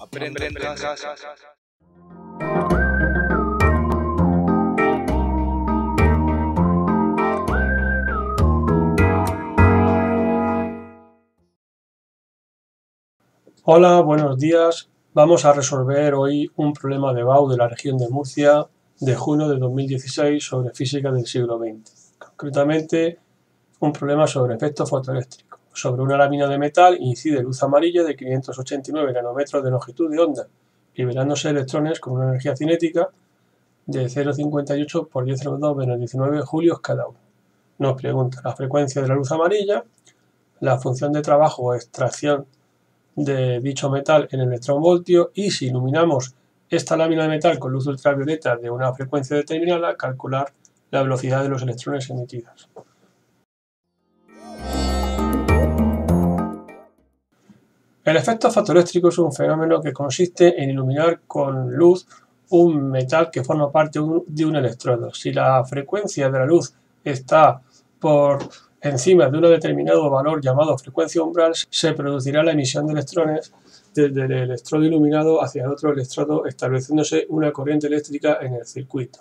Aprende en casa. Hola, buenos días. Vamos a resolver hoy un problema de BAU de la región de Murcia de junio de 2016 sobre física del siglo XX. Concretamente, un problema sobre efecto fotoeléctrico. Sobre una lámina de metal incide luz amarilla de 589 nanómetros de longitud de onda, liberándose electrones con una energía cinética de 0,58 por 10 2 menos 19 julios cada uno. Nos pregunta la frecuencia de la luz amarilla, la función de trabajo o extracción de dicho metal en electronvoltio y si iluminamos esta lámina de metal con luz ultravioleta de una frecuencia determinada, calcular la velocidad de los electrones emitidos. El efecto fotoeléctrico es un fenómeno que consiste en iluminar con luz un metal que forma parte de un electrodo. Si la frecuencia de la luz está por encima de un determinado valor llamado frecuencia umbral, se producirá la emisión de electrones desde el electrodo iluminado hacia el otro electrodo, estableciéndose una corriente eléctrica en el circuito.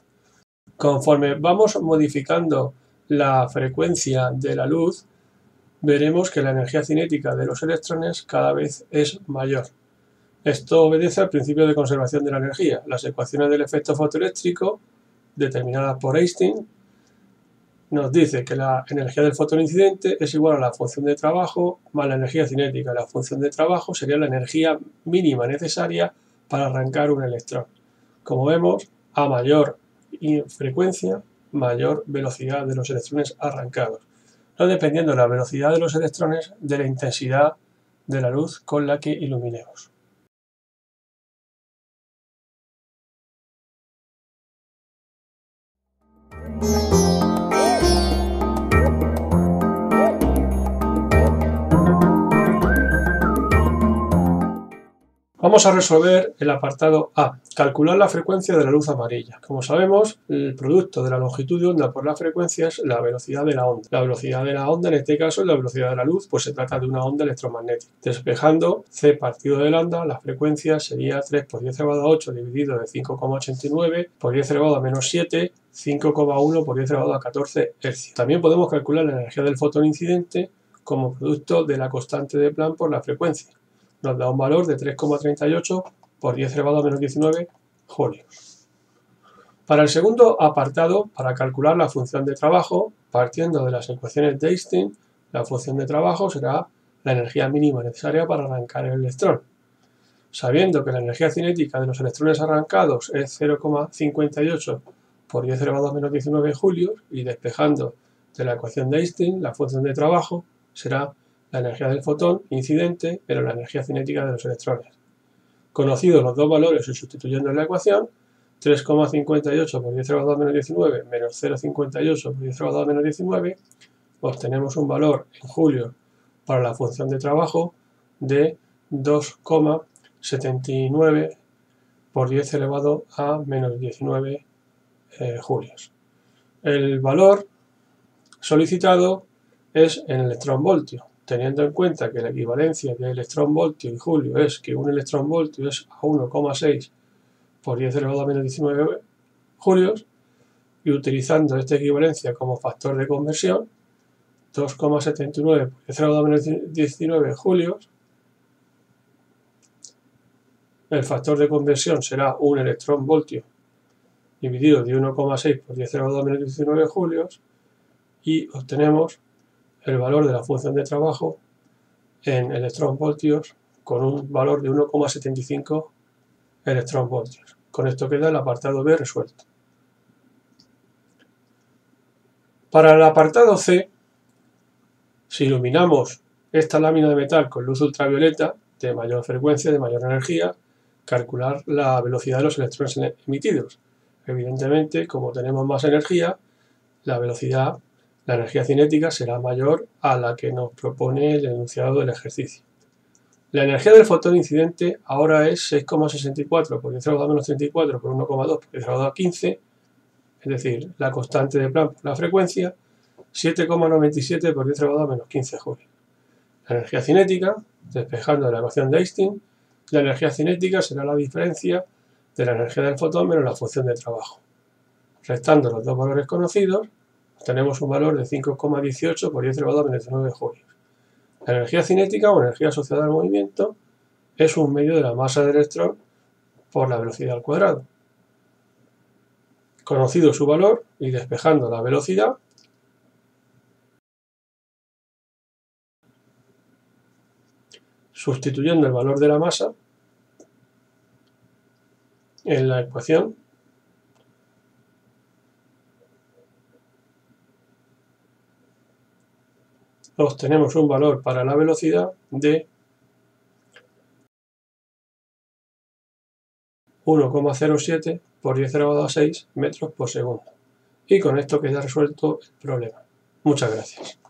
Conforme vamos modificando la frecuencia de la luz, veremos que la energía cinética de los electrones cada vez es mayor. Esto obedece al principio de conservación de la energía. Las ecuaciones del efecto fotoeléctrico, determinadas por Einstein, nos dice que la energía del fotón incidente es igual a la función de trabajo más la energía cinética. La función de trabajo sería la energía mínima necesaria para arrancar un electrón. Como vemos, a mayor frecuencia, mayor velocidad de los electrones arrancados dependiendo de la velocidad de los electrones de la intensidad de la luz con la que iluminemos. Vamos a resolver el apartado A, calcular la frecuencia de la luz amarilla. Como sabemos, el producto de la longitud de onda por la frecuencia es la velocidad de la onda. La velocidad de la onda, en este caso, es la velocidad de la luz, pues se trata de una onda electromagnética. Despejando c partido de lambda, la frecuencia sería 3 por 10 elevado a 8 dividido de 5,89 por 10 elevado a menos 7 5,1 por 10 elevado a 14 Hz. También podemos calcular la energía del fotón incidente como producto de la constante de Planck por la frecuencia nos da un valor de 3,38 por 10 elevado a menos 19 julios. Para el segundo apartado, para calcular la función de trabajo, partiendo de las ecuaciones de Einstein, la función de trabajo será la energía mínima necesaria para arrancar el electrón. Sabiendo que la energía cinética de los electrones arrancados es 0,58 por 10 elevado a menos 19 julios y despejando de la ecuación de Einstein, la función de trabajo será la energía del fotón incidente, pero la energía cinética de los electrones. Conocidos los dos valores y sustituyendo en la ecuación, 3,58 por 10 elevado a menos 19 menos 0,58 por 10 elevado a menos 19, obtenemos un valor en julio para la función de trabajo de 2,79 por 10 elevado a menos 19 eh, julios. El valor solicitado es en electronvoltio, teniendo en cuenta que la equivalencia de electronvoltio en julio es que un electronvoltio es a 1,6 por 10 elevado a menos 19 julios, y utilizando esta equivalencia como factor de conversión, 2,79 por 10 elevado a menos 19 julios, el factor de conversión será un electronvoltio dividido de 1,6 por 10 elevado a menos 19 julios, y obtenemos el valor de la función de trabajo en electronvoltios con un valor de 1,75 electronvoltios. Con esto queda el apartado B resuelto. Para el apartado C, si iluminamos esta lámina de metal con luz ultravioleta de mayor frecuencia, de mayor energía, calcular la velocidad de los electrones emitidos. Evidentemente, como tenemos más energía, la velocidad la energía cinética será mayor a la que nos propone el enunciado del ejercicio. La energía del fotón incidente ahora es 6,64 por 10 elevado menos 34 por 1,2 por 10 elevado a 15, es decir, la constante de Planck por la frecuencia, 7,97 por 10 elevado menos 15 julios. La energía cinética, Despejando la ecuación de Einstein, la energía cinética será la diferencia de la energía del fotón menos la función de trabajo. Restando los dos valores conocidos, tenemos un valor de 5,18 por 10 elevado a 29 julios. La energía cinética o energía asociada al movimiento es un medio de la masa del electrón por la velocidad al cuadrado. Conocido su valor y despejando la velocidad, sustituyendo el valor de la masa en la ecuación obtenemos un valor para la velocidad de 1,07 por 10 elevado a 6 metros por segundo. Y con esto queda resuelto el problema. Muchas gracias.